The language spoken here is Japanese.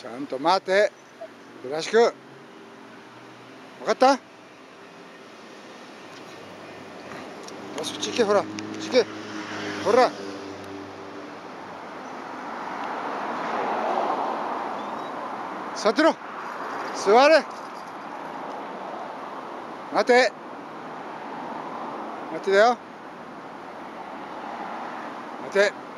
ちゃんと待て。よろしく分かった？よしこっち行けほら。こっち行け。ほら。座ってろ。座れ。待て。待てだよ。待て。